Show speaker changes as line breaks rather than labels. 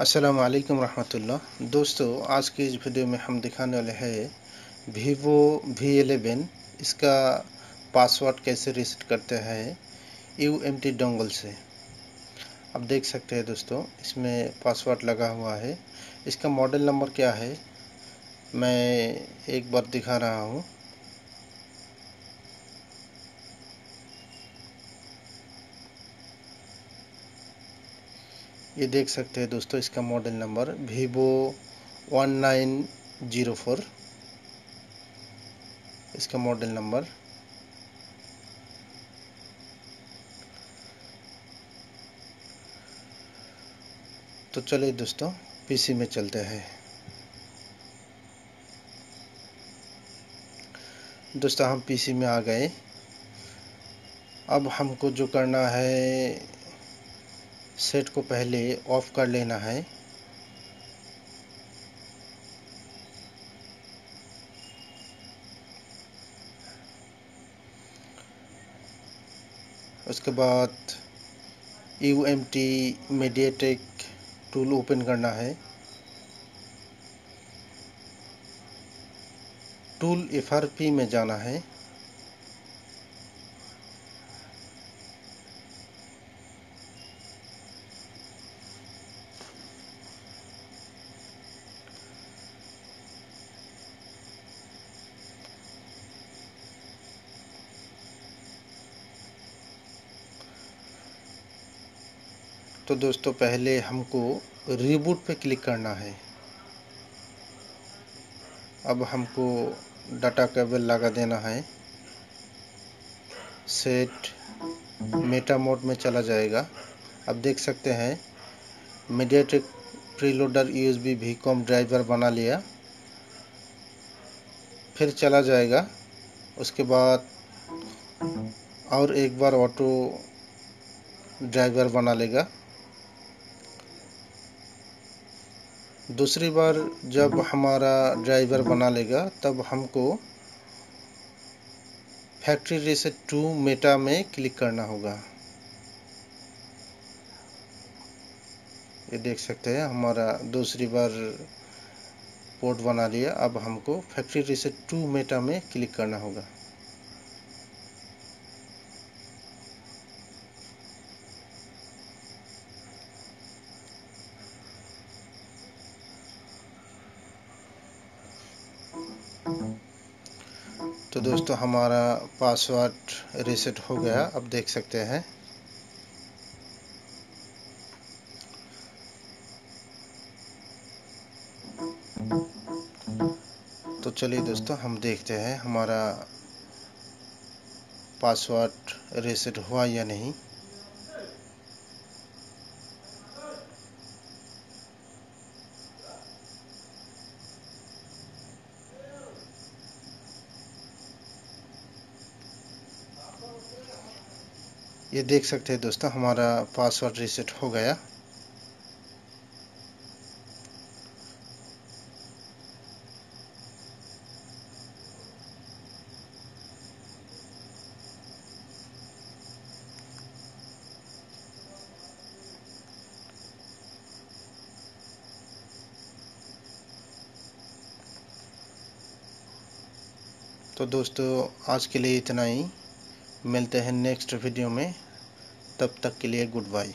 अस्सलाम वालेकुम रहमतुल्लाह दोस्तों, आज की इस वीडियो में हम दिखाने वाले हैं वीवो वी एलेवन इसका पासवर्ड कैसे रीसेट करते हैं? यू एम टी डोंगल से। अब देख सकते हैं दोस्तों, इसमें पासवर्ड लगा हुआ है। इसका मॉडल नंबर क्या है? मैं एक बार दिखा रहा हूँ। ये देख सकते हैं दोस्तों, इसका model number Vivo one nine zero four इसका मॉडल नंबर तो चलिए दोस्तों पीसी में चलते हैं। दोस्तों, हम पीसी में आ गए। अब हमको जो करना है सेट को पहले ऑफ़ कर लेना है। उसके बाद U M T MediaTek tool open करना है। टूल एफ़ आर पी में जाना है। तो दोस्तों, पहले हमको रिबूट पे क्लिक करना है। अब हमको डाटा केबल लगा देना है। सेट मेटा मोड में चला जाएगा। अब देख सकते हैं मीडियाटेक प्रीलोडर यूएसबी भी कॉम ड्राइवर बना लिया। फिर चला जाएगा। उसके बाद और एक बार ऑटो ड्राइवर बना लेगा। दूसरी बार जब हमारा ड्राइवर बना लेगा, तब हमको फैक्ट्री रेसेट टू मेटा में क्लिक करना होगा। ये देख सकते हैं, हमारा दूसरी बार पोर्ट बना लिया, अब हमको फैक्ट्री रेसेट टू मेटा में क्लिक करना होगा। तो दोस्तों, हमारा पासवर्ड रीसेट हो गया। अब देख सकते हैं। तो चलिए दोस्तों, हम देखते हैं हमारा पासवर्ड रीसेट हुआ या नहीं। ये देख सकते हैं दोस्तों, हमारा पासवर्ड रीसेट हो गया। तो दोस्तों, आज के लिए इतना ही। मिलते हैं नेक्स्ट वीडियो में। तब तक के लिए गुड बाय